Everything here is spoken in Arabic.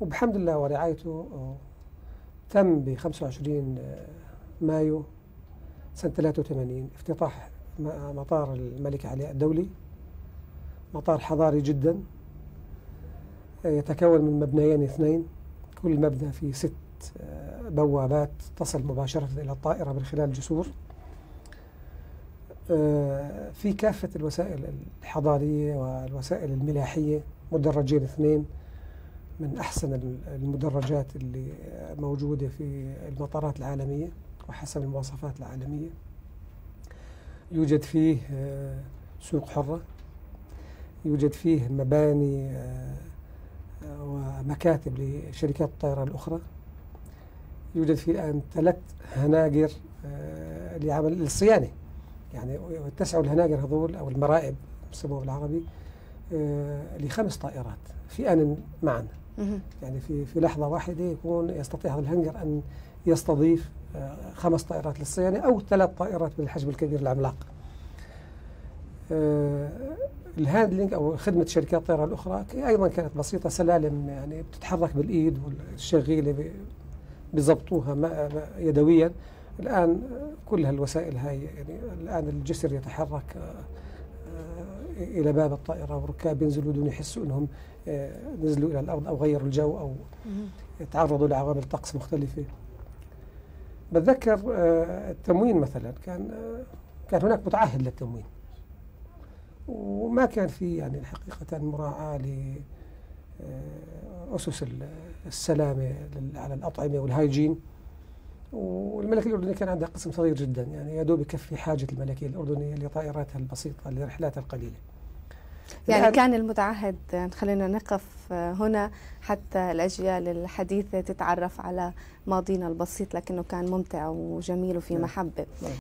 وبحمد الله ورعايته آه، تم ب 25 آه، مايو سنة 83 افتتاح م- مطار الملك علي الدولي. مطار حضاري جدا آه، يتكون من مبنيين اثنين. كل مبنى فيه ست آه، بوابات تصل مباشرة إلى الطائرة من خلال جسور آه، في كافة الوسائل الحضارية والوسائل الملاحية مدرجين اثنين. من أحسن ال- المدرجات اللي موجودة في المطارات العالمية وحسب المواصفات العالمية. يوجد فيه آه، سوق حرة. يوجد فيه مباني آه، ومكاتب لشركات الطيران الأخرى. يوجد فيه الآن ثلاث هناجر آه، لعمل للصيانة. يعني يتسعوا الهناجر هذول أو المرائب بسموه بالعربي لخمس طائرات في آن معا. يعني في في لحظة واحدة يكون يستطيع هذا الهنجر أن يستضيف آه، خمس طائرات للصيانة أو ثلاث طائرات من الحجم الكبير العملاق. آه، الهاندلنج أو خدمة شركات الطيران الأخرى ك- أيضا كانت بسيطة سلالم يعني بتتحرك بالإيد والشغيلة ب- بيضبطوها ما- ما- يدويا. الآن آه، كل هالوسائل هاي يعني الآن الجسر يتحرك آه، إلى باب الطائرة والركاب ينزلوا دون يحسوا أنهم آه، نزلوا إلى الأرض أو غيروا الجو أو. تعرضوا لعوامل طقس مختلفة. بتذكر آه، التموين مثلا كان آه، كان هناك متعهد للتموين. وما كان في يعني حقيقة مراعاة لأسس السلامة على الأطعمة والهايجين. والملكية الأردنية كان عندها قسم صغير جدا يعني يدوب يكفي حاجة الملكية الأردنية لطائراتها البسيطة لرحلاتها القليلة. يعني الآن- كان المتعهد خلينا نقف هنا حتى الأجيال الحديثة تتعرف على ماضينا البسيط لكنه كان ممتع وجميل وفي نعم. محبة نعم.